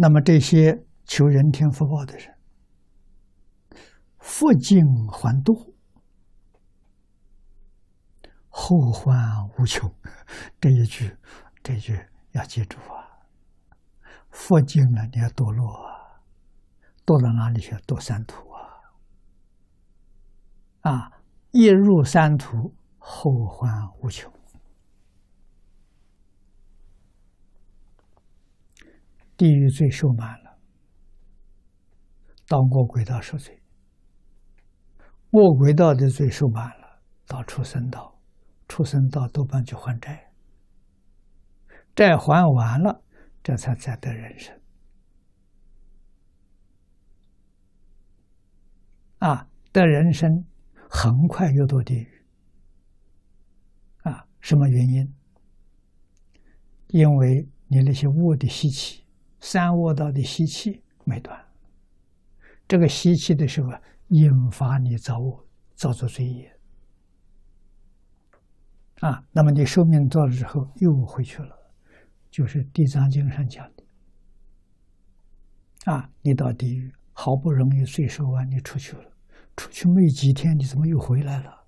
那么这些求人天福报的人，佛尽还多，后患无穷。这一句，这一句要记住啊！佛尽了，你要堕落啊，堕到哪里去？堕三途啊！啊，一入三途，后患无穷。地狱罪受满了，到恶鬼道受罪；恶鬼道的罪受满了，到畜生道，畜生道多半去还债，债还完了，这才再得人生。啊，得人生很快又堕地狱。啊，什么原因？因为你那些恶的习气。三卧道的习气没断，这个习气的时候引发你造恶，造作罪业啊。那么你寿命到了之后又回去了，就是《地藏经》上讲的啊。你到地狱好不容易罪受完，你出去了，出去没几天，你怎么又回来了？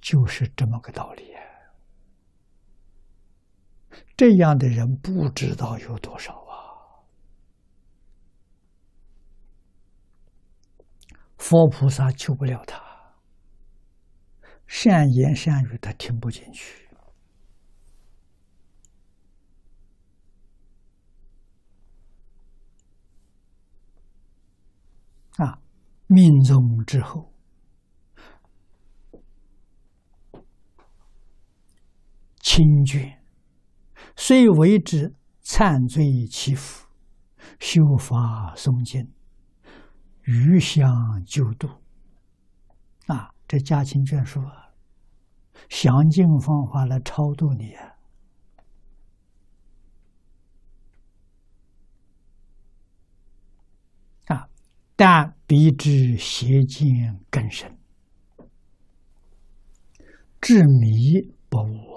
就是这么个道理。这样的人不知道有多少啊！佛菩萨救不了他，善言善语他听不进去啊！命中之后，清绝。虽为之忏罪祈福，修法诵经，余香救度。啊，这家亲眷属啊，想尽方法来超度你啊！但必之邪见更深，至迷不悟。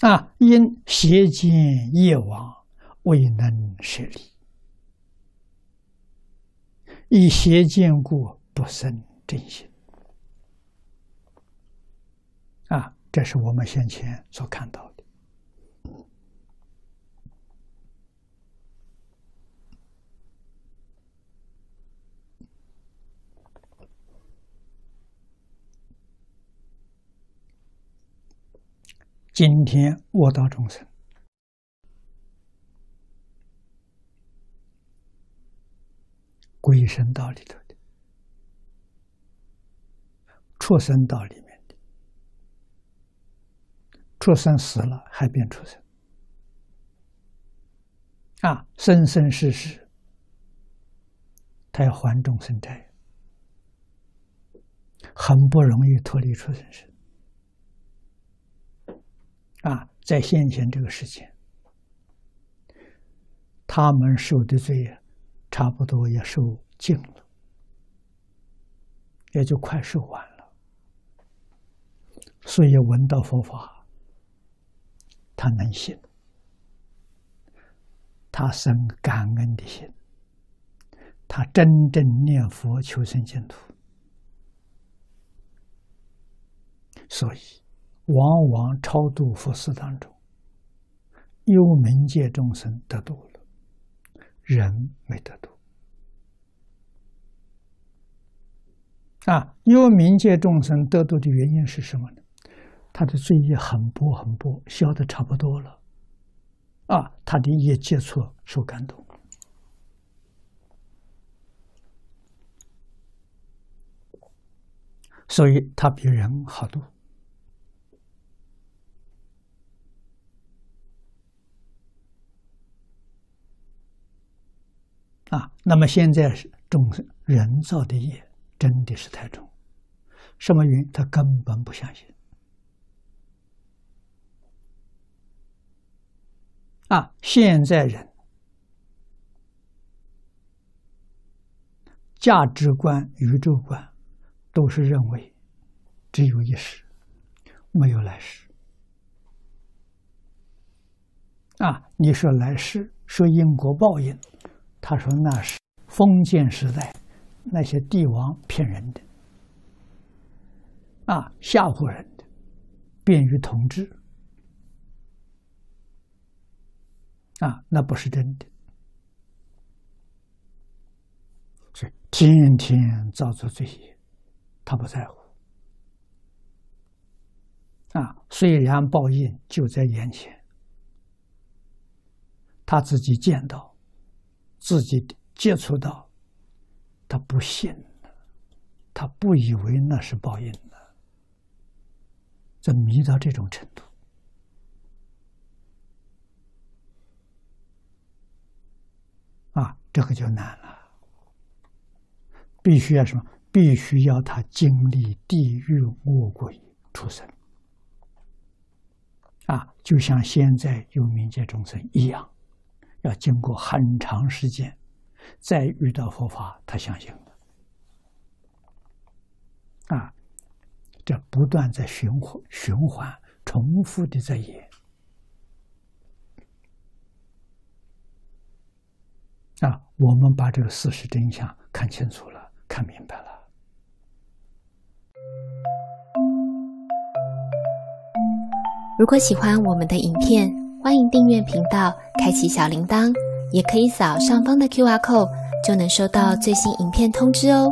啊！因邪见业往，未能舍离；以邪见故，不生正心。啊，这是我们先前所看到的。今天我道众生，鬼神道里头的，畜生道里面的，畜生死了还变畜生，啊，生生世世，他要还众生债，很不容易脱离畜生身。啊，在先前这个时间，他们受的罪，差不多也受尽了，也就快受完了。所以闻到佛法，他能信，他生感恩的心，他真正念佛求生净土，所以。往往超度佛寺当中，幽冥界众生得度了，人没得度。啊，幽冥界众生得度的原因是什么呢？他的罪业很薄很薄，消的差不多了。啊，他的业接触受感动，所以他比人好多。啊，那么现在是众生人造的业真的是太重，什么原因？他根本不相信。啊，现在人价值观、宇宙观，都是认为只有一世，没有来世。啊，你说来世，说因果报应，他说那是封建时代那些帝王骗人的，啊，吓唬人的，便于统治。啊，那不是真的。是天天造作罪业，他不在乎。啊，虽然报应就在眼前，他自己见到，自己接触到，他不信他不以为那是报应的，这迷到这种程度。啊，这个就难了。必须要什么？必须要他经历地狱恶鬼出生。啊，就像现在有冥界众生一样，要经过很长时间，再遇到佛法，他相信的。啊，这不断在循环、循环、重复的在演。啊，我们把这个事实真相看清楚了，看明白了。如果喜欢我们的影片，欢迎订阅频道，开启小铃铛，也可以扫上方的 Q R code，就能收到最新影片通知哦。